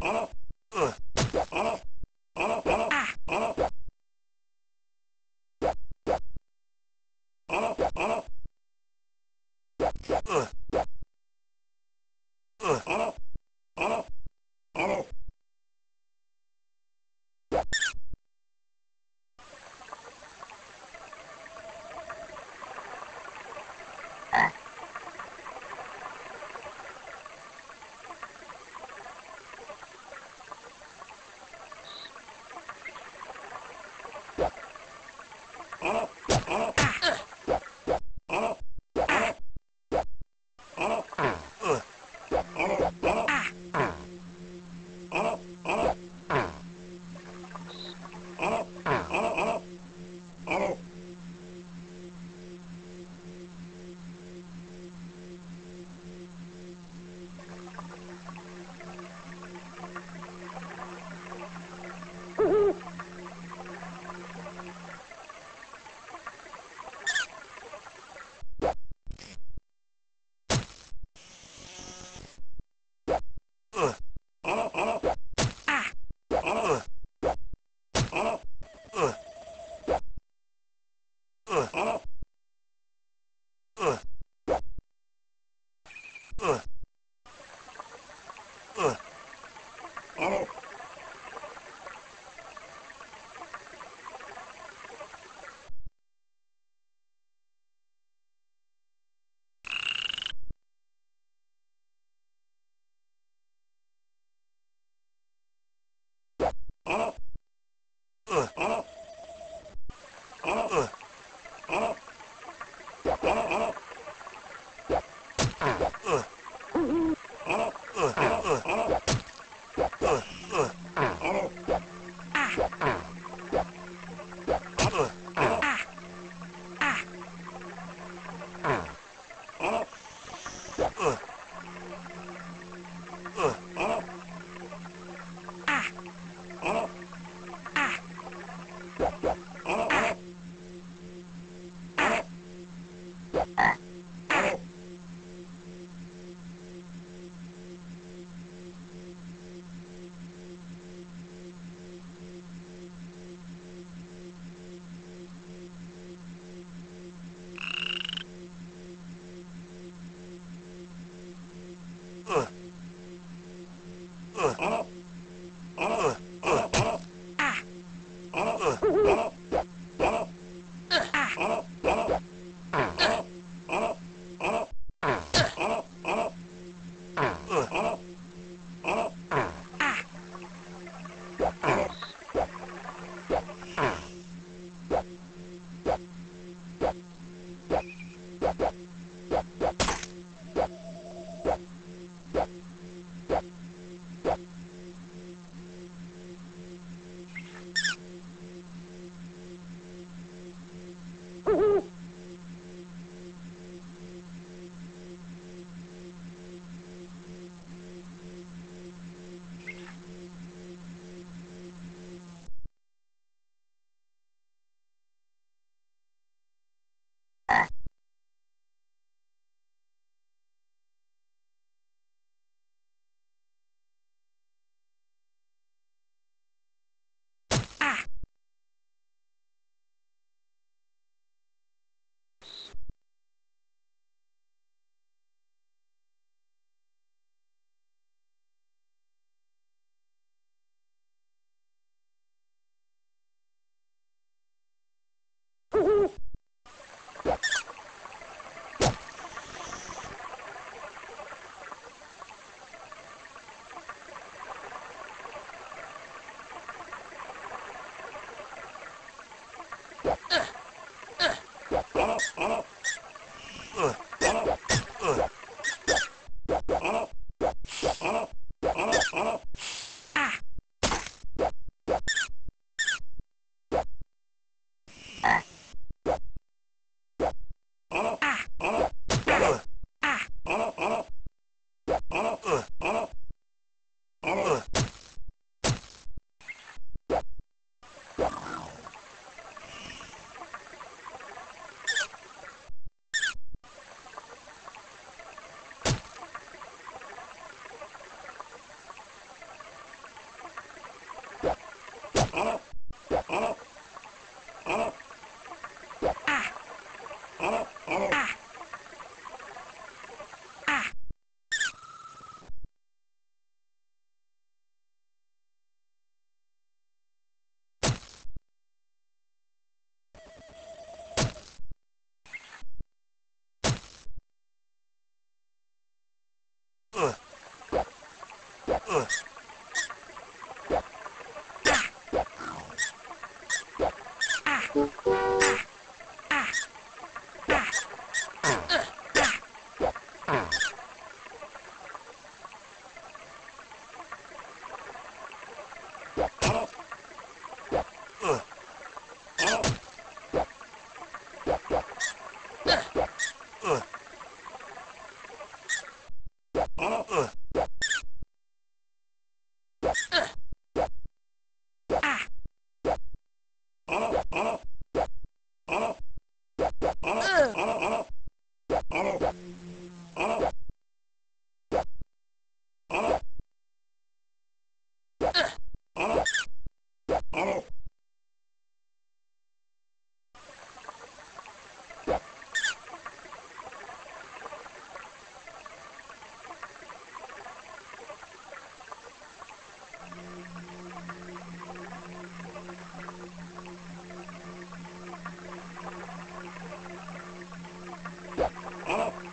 Oh. Oh, oh, oh. Ah. Vamos, vamos. up.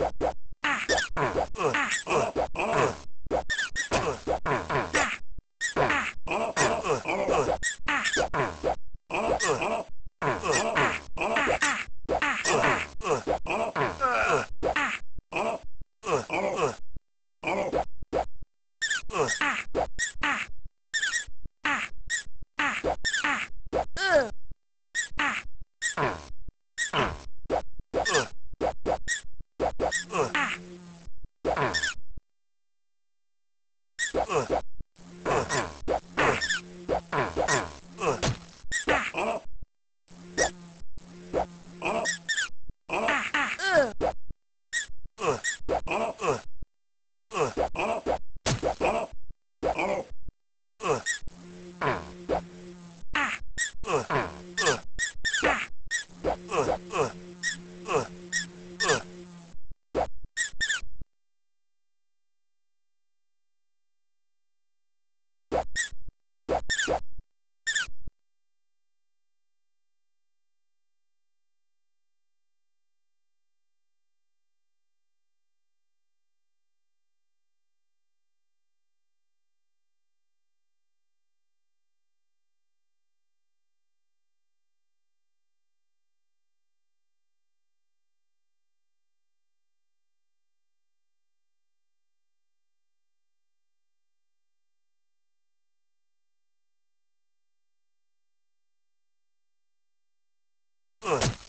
Yeah. Ugh.